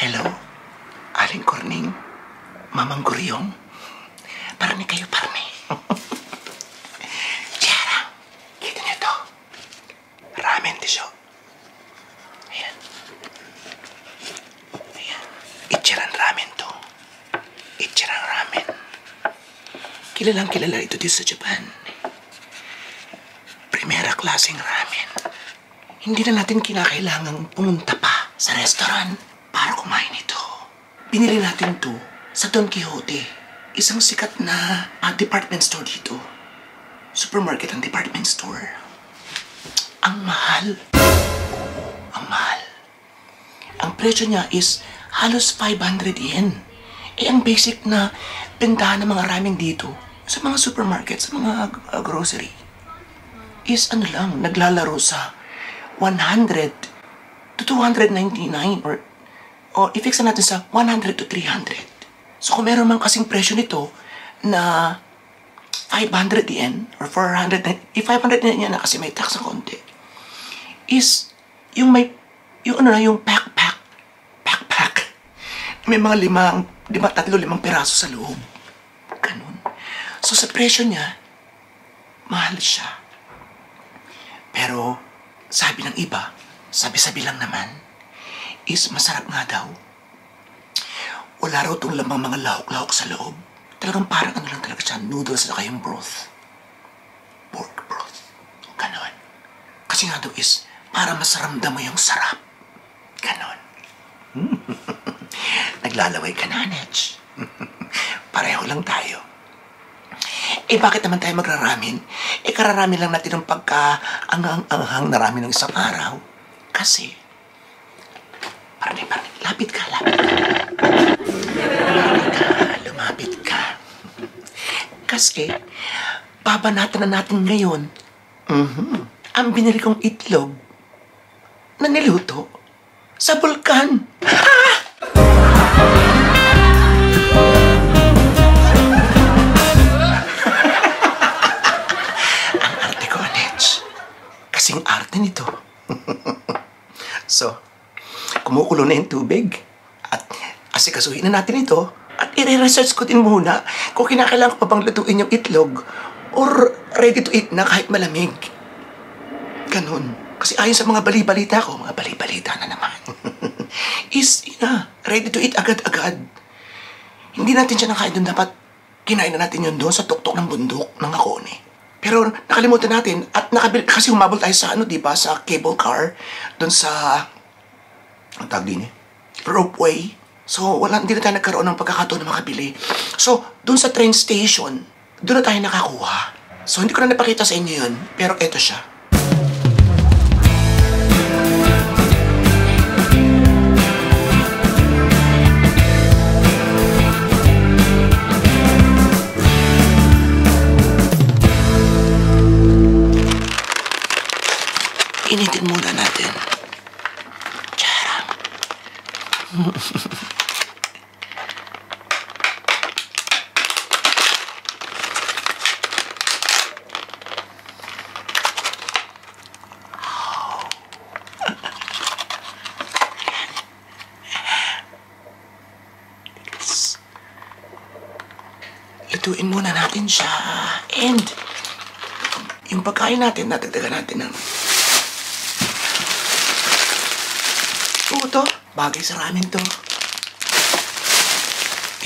Hello? Aling Corning? Mamang Guryong? Parang kayo, parang Tiara, kita niyo to. Ramen tisyo. Ayan. Ayan. Ichiran ramen to. Ichiran ramen. Kilalang kilala ito dito sa Japan. Primera klaseng ramen. Hindi na natin kinakailangang pumunta pa sa restaurant. Binili natin to sa Don Quixote. Isang sikat na ah, department store dito. Supermarket ang department store. Ang mahal. Ang mahal. Ang presyo niya is halos 500 yen. Eh, ang basic na bentahan ng mga ramen dito sa mga supermarket, sa mga uh, grocery, is ano lang, naglalaro sa 100 to 299 or o i-fix na natin sa 100 to 300. So kung meron man kasing presyo nito na 500 yen or 400 yen, eh 500 yen yan na kasi may tax na konti, is yung may, yung ano na, yung backpack, backpack, may mga limang, lima, tatlo, limang piraso sa loob. Ganun. So sa presyo niya, mahal siya. Pero sabi ng iba, sabi-sabi lang naman, is masarap nga daw. Wala raw itong lamang mga lahok-lahok sa loob. Talagang parang ano lang talaga siya, noodles at yung broth. Pork broth. Ganon. Kasi nga daw is, para masaramdam mo yung sarap. Ganon. Naglalaway ka na, Nech. Pareho lang tayo. Eh bakit naman tayo magraramin? Eh kararami lang natin ng pagka anghang-anghang na ramin ng isang araw. Kasi, parang parang lapit ka, lapit ka. Lumapit ka, lumapit ka. Kasi, babanatan na natin ngayon mhm, ang binili kong itlog na niluto sa bulkan. Kumukulo na yung tubig. At asikasuhin na natin ito. At i-research ko din muna kung kinakailangan ko pa bang lutuin yung itlog or ready to eat na kahit malamig. Ganon. Kasi ayon sa mga bali-balita ko, mga bali-balita na naman, is, ina, ready to eat agad-agad. Hindi natin siya nakain doon. Dapat kinain na natin yun doon sa tuktok ng bundok ng Akone. Pero nakalimutan natin at nakabil kasi humabol tayo sa ano, di ba, sa cable car doon sa ang tawag din eh, ropeway. So, wala, hindi na tayo nagkaroon ng pagkakataon na makabili. So, doon sa train station, doon na tayo nakakuha. So, hindi ko na napakita sa inyo yun, pero eto siya. Pagkain natin, natagdagan natin ng Oo to. Bagay sa ramen to.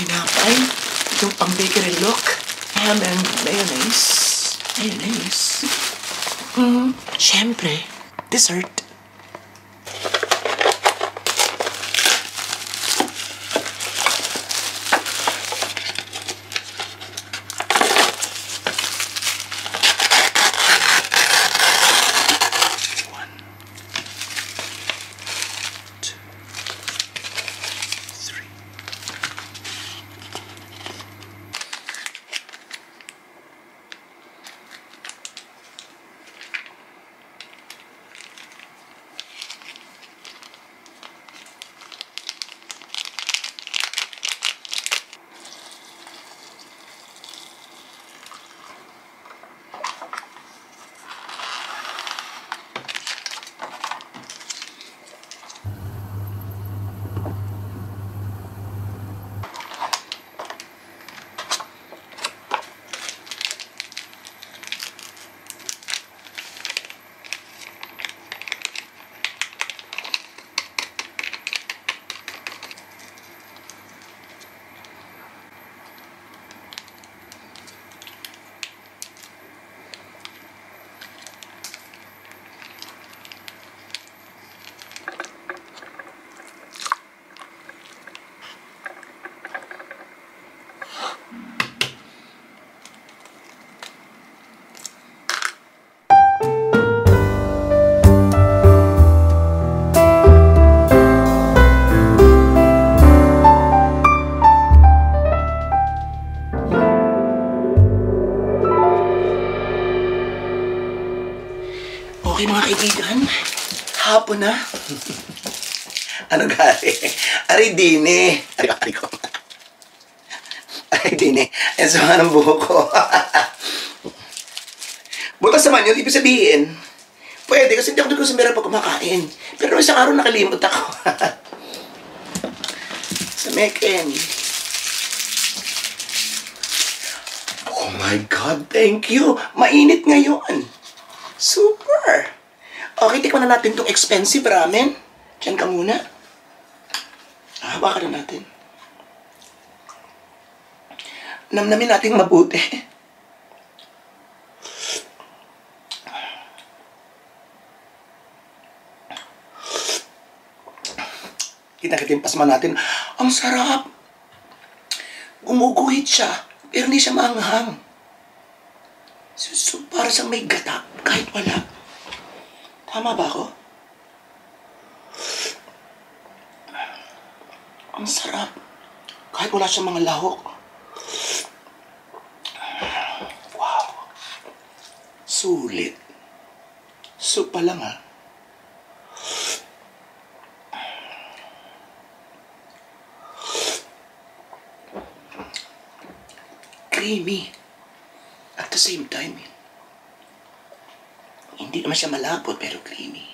Tinapay. Itong pang bakery look. Ham and mayonnaise. Mayonnaise. Mm, syempre. Dessert. Ari dine. Ari ko, ko. Ari dine. Yan sa mga ng buhok ko. Butas naman yun, ibig sabihin, pwede kasi hindi ako nagkusumera pag kumakain. Pero isang araw nakalimot ako. sa Meken. Oh my God, thank you. Mainit ngayon. Super. Okay, tikman na natin itong expensive ramen. Diyan ka muna. Hawakan na natin. Namnamin natin mabuti. Kita-kita yung pasma natin. Ang sarap. Gumuguhit siya, pero hindi siya maanghang. So, so, para sa may gata, kahit wala. Tama ba ako? Ang sarap. Kahit wala siyang mga lahok. Wow. Sulit. Soup pa lang ah. Creamy. At the same time, hindi naman siya malapot pero creamy.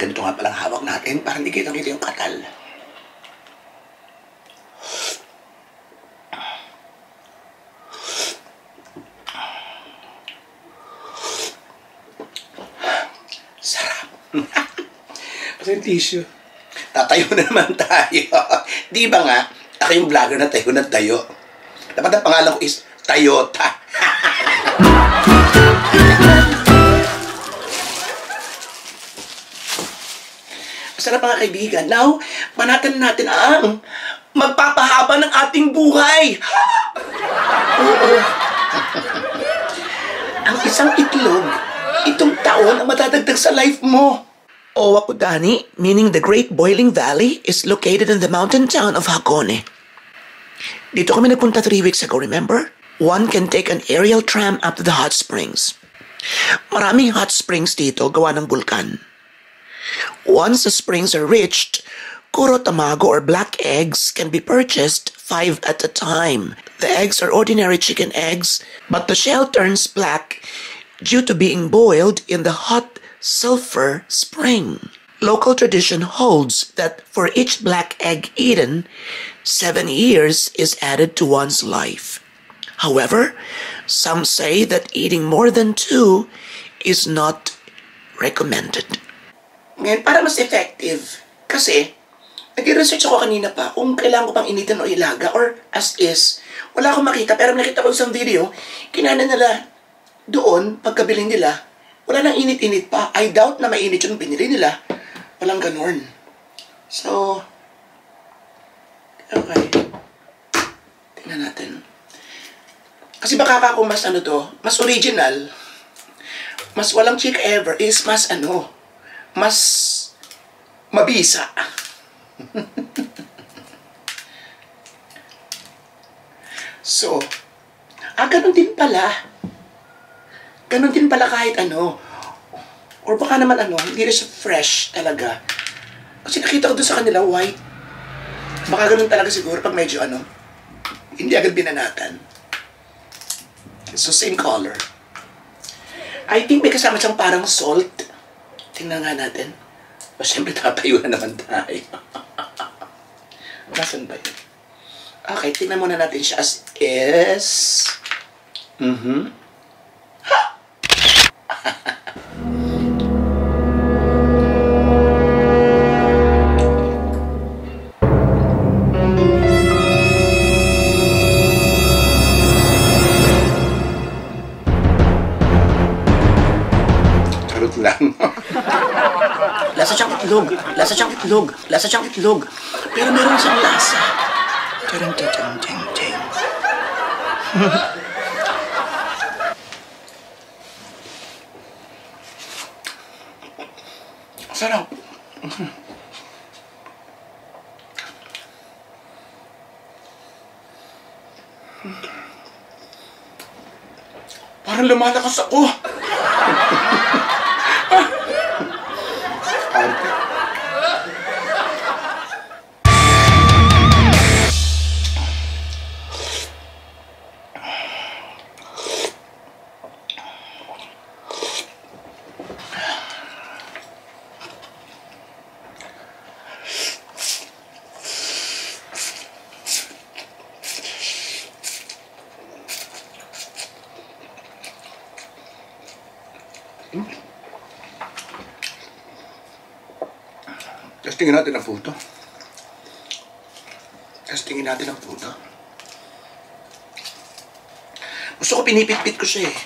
Ganito nga palang hawak natin para hindi kita kita yung katal. Sarap. Yung tissue. Tatayo na naman tayo. Di ba nga, ako yung vlogger na tayo na tayo. Dapat ang pangalan ko is Toyota. Sarap mga kaibigan. Now, manatan natin ang magpapahaba ng ating buhay. Oo. ang isang itlog, itong taon ang matadagdag sa life mo. Owa Kudani, meaning the Great Boiling Valley, is located in the mountain town of Hakone. Dito kami nagpunta three weeks ago, remember? One can take an aerial tram up to the hot springs. Maraming hot springs dito gawa ng bulkan. Once the springs are reached, kuro tamago or black eggs can be purchased five at a time. The eggs are ordinary chicken eggs, but the shell turns black due to being boiled in the hot sulfur spring. Local tradition holds that for each black egg eaten, seven years is added to one's life. However, some say that eating more than two is not recommended. Ngayon, para mas effective, kasi, nag-research ako kanina pa kung kailangan ko pang initin o ilaga or as is. Wala akong makita, pero nakita ko isang video, kinana nila doon, pagkabili nila, wala nang init-init pa. I doubt na mainit yung binili nila. Walang ganun. So, okay. Tingnan natin. Kasi baka ako mas ano to, mas original, mas walang chick ever is mas ano, mas mabisa. so, ah, ganun din pala. Ganun din pala kahit ano. Or baka naman ano, hindi na siya fresh talaga. Kasi nakita ko doon sa kanila, white. Baka ganun talaga siguro pag medyo ano, hindi agad binanatan. So, same color. I think may kasama siyang parang salt. Tingnan nga natin. O, syempre, tatayo na naman tayo. Nasaan ba yun? Okay, tingnan muna natin siya as is. Mm-hmm. Itlog. Lasa siyang itlog. Pero meron siyang lasa. Tarang, tarang, tarang, tarang. Sarap. Parang lumalakas ako. Testingin natin ang photo. Testingin natin ang photo. Gusto ko pinipitpit ko siya eh.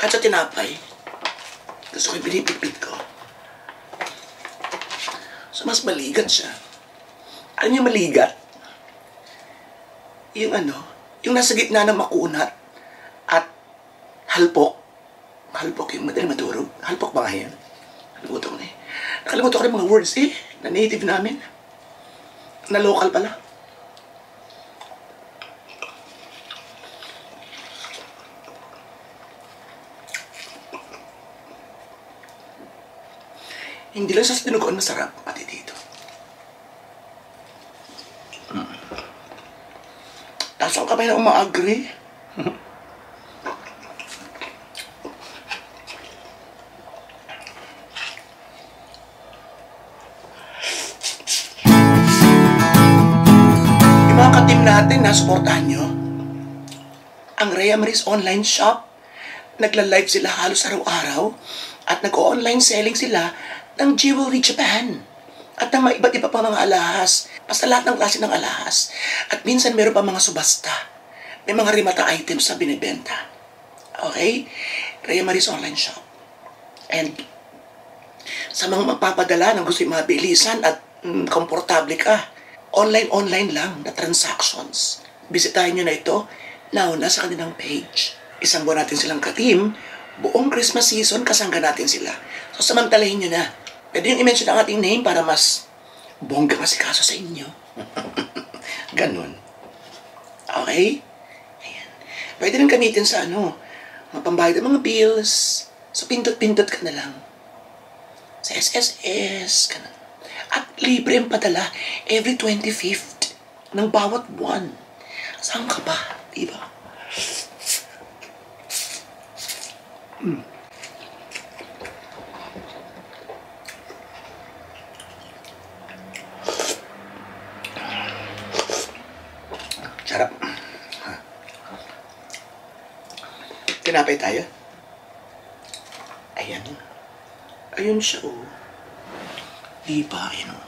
Kahit sa tinapay. Gusto ko pinipitpit ko. So mas maligat siya. Alam niyo maligat? Yung ano, yung nasa gitna ng makunat at halpok. Halpok yung madali matulog. Halpok ba nga yan? Nakalimutan ko na eh. Nakalimutan ko rin mga words eh, na native namin. Na local pala. Hindi lang sa tinuguan masarap, pati dito. Mm. Tapos ang kamay na umaagree. natin, nasuportahan nyo. Ang Rhea Maris online shop. Nagla-live sila halos araw-araw at nag-online selling sila ng Jewelry Japan. At ng mga iba't iba pa mga alahas. Basta lahat ng klase ng alahas. At minsan meron pa mga subasta. May mga rimata items na binibenta. Okay? Rhea Maris online shop. And sa mga magpapadala ng gusto yung mabilisan at mm, komportable ka, online-online lang na transactions. Bisitahin nyo na ito, nauna sa kanilang page. Isang buwan natin silang ka-team, buong Christmas season kasangga natin sila. So samantalahin nyo na. Pwede yung i-mention ang ating name para mas bongga kasi kaso sa inyo. Ganon. Okay? Ayan. Pwede rin gamitin sa ano, mga pambayad ng mga bills. So pindot-pindot ka na lang. Sa SSS, ganun. At libre ang padala every 25th ng bawat buwan. Saan ka ba? Diba? Mm. Sarap. Tinapay tayo. Ayan. Ayun siya, oh. Di ba, you know?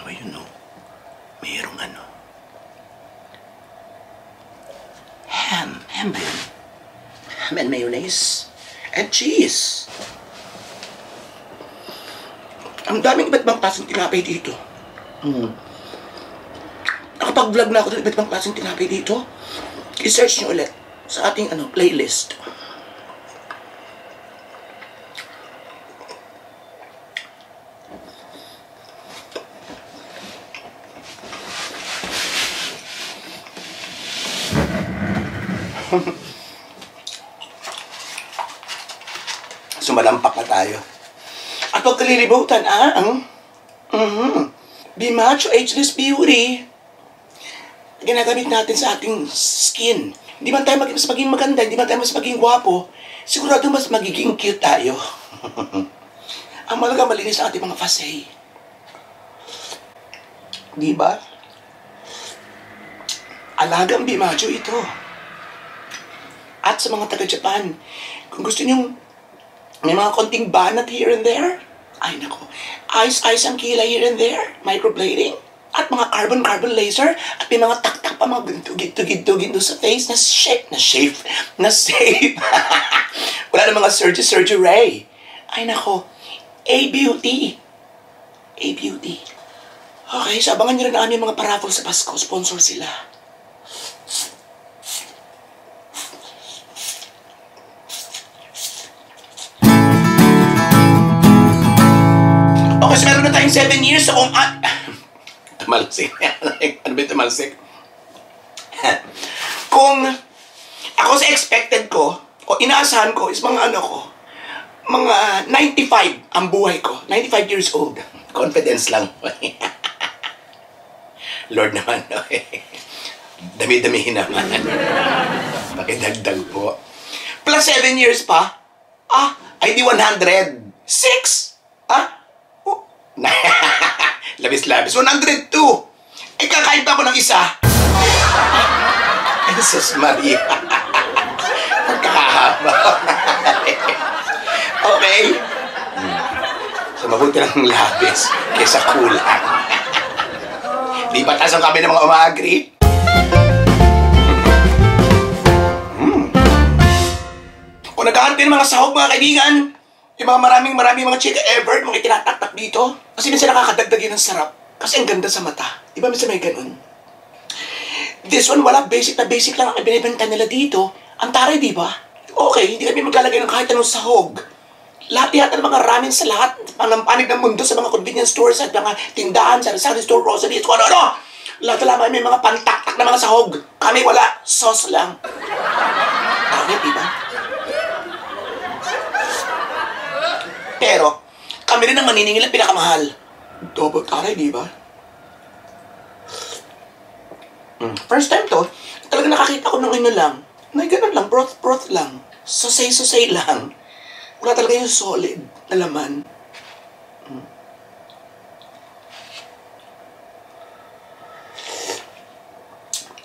Oh, you know, mayroong ano. Ham. Ham ba yun? Ham and mayonnaise. And cheese. Ang daming iba't ibang klaseng tinapay dito. Mm. Nakapag-vlog na ako ng iba't ibang klaseng tinapay dito. I-search nyo ulit sa ating ano playlist. Sumalampak na tayo. At huwag kalilimutan, ah, ang mm-hmm, Be Macho Ageless Beauty ginagamit natin sa ating skin. Hindi man tayo mas maging maganda, hindi man tayo mas maging gwapo, sigurado mas magiging cute tayo. ang malaga malinis ang ating mga facet. Di ba? Alagang Bimacho ito. At sa mga taga-Japan, kung gusto nyong may mga konting banat here and there, ay nako, ice-ice ang kilay here and there, microblading, at mga carbon-carbon laser, at may mga tak-tak pa mga tugid-tugid-tugid doon sa face na shape, na shape, na safe. Wala na mga surgery-surgery. Ay nako, A-Beauty. A-Beauty. Okay, so abangan nyo rin ang mga paraffle sa Pasko. Sponsor sila. Tayong 7 years. So kung... at tumalsik. ano ba tumalsik? kung ako sa expected ko, o inaasahan ko is mga ano ko, mga 95 ang buhay ko. 95 years old. Confidence lang. Lord naman. Dami-damihin naman. Pakidagdag po. Plus 7 years pa. Ah, di 100. 6. Labis-labis. 102. Eh, kakain pa ako ng isa. Jesus Maria. Pagkakahaba. okay. Hmm. So, mabuti ng labis kaysa kulang. Di ba tasang kami ng mga umagri? Hmm. Kung naghahantay ng mga sahog, mga kaibigan, yung mga maraming maraming mga chika ever, mga tinataktak dito, kasi minsan nakakadagdagin ng sarap. Kasi ang ganda sa mata. Di ba minsan may ganun? This one, wala. Basic na basic lang ang ibinibenta nila dito. Ang taray, di ba? Okay, hindi kami maglalagay ng kahit anong sahog. Lahat yata ng mga ramen sa lahat, ang panig ng mundo sa mga convenience stores at mga tindahan, sa sari store, groceries, kung ano-ano. Lahat na lamang may mga pantaktak na mga sahog. Kami wala, sauce lang. Bakit, di ba? Pero, kami rin ang maniningil ang pinakamahal. Double taray, di ba? Mm. First time to, talaga nakakita ko ng ano lang. Na ganun lang, broth-broth lang. Susay-susay lang. Wala talaga yung solid na laman. Mm.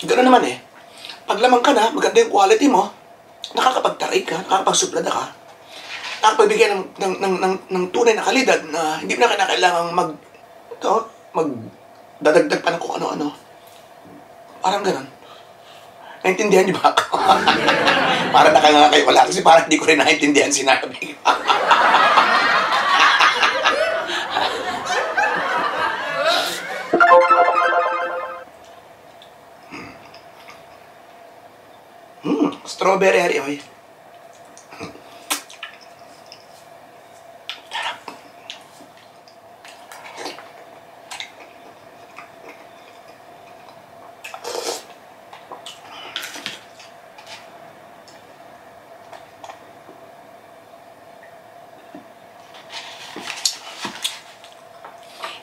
Ganun naman eh. Pag lamang ka na, maganda yung quality mo, nakakapagtaray ka, nakakapagsuplada ka, nakapagbigay ng, ng, ng, ng, ng tunay na kalidad na hindi mo na kailangang mag, ito, mag, dadagdag pa ng kung ano-ano. Parang ganun. Naintindihan niyo ba ako? parang nakanganga kayo wala kasi parang hindi ko rin naintindihan sinabi. Hmm, strawberry hari oy.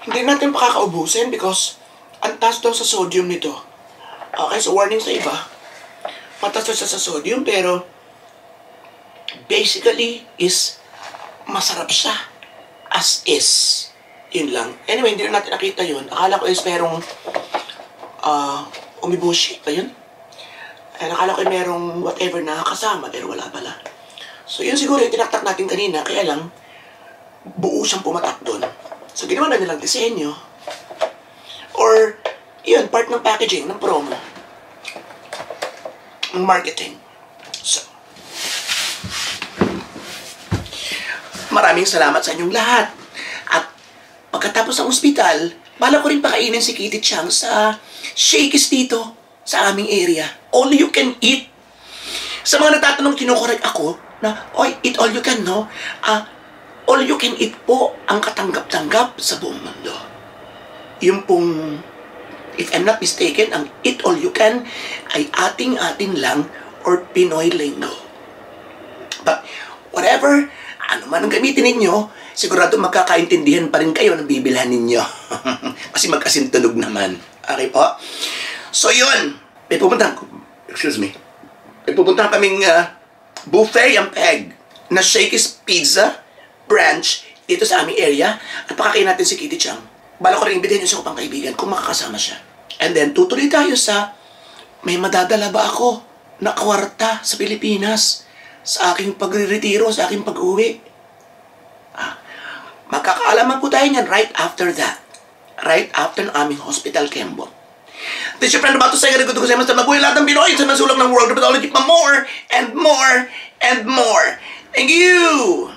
Hindi pakakaubusin because ang taas daw sa sodium nito. Okay, so warning sa iba. Mataas daw sa sodium pero basically is masarap siya as is. Yun lang. Anyway, hindi na natin nakita yun. Akala ko is merong uh, umibushi. Ayun. Ay, akala ko merong whatever na kasama pero wala pala. So yun siguro yung tinaktak natin kanina. Kaya lang, buo siyang pumatak doon. So, ginawa na nilang disenyo. Or, yun, part ng packaging, ng promo. Ng marketing. So, maraming salamat sa inyong lahat. At pagkatapos ng ospital, bala ko rin pakainin si Kitty Chang sa Shakey's dito sa aming area. All you can eat. Sa mga natatanong, kinukorek ako na, Oy, eat all you can, no? Ah, all you can eat po ang katanggap-tanggap sa buong mundo. Yung pong, if I'm not mistaken, ang eat all you can ay ating-atin lang or Pinoy lingo. But whatever, ano man ang gamitin ninyo, sigurado magkakaintindihan pa rin kayo ng bibilhan ninyo. Kasi magkasintunog naman. Okay po? So yun, may pupunta, excuse me, may pupunta kaming uh, buffet ang peg na Shakey's Pizza branch dito sa aming area at pakakain natin si Kitty Chang. Bala ko rin imbitahin yung sa kupang kaibigan kung makakasama siya. And then, tutuloy tayo sa may madadala ba ako na kwarta sa Pilipinas sa aking pagre-retiro, sa aking pag-uwi. Ah, magkakaalaman po tayo niyan right after that. Right after ng aming hospital kembot. This is your friend about to say, good to say, mas mabuhay lahat ng Pinoy sa masulak ng world, but more and more and more. Thank you!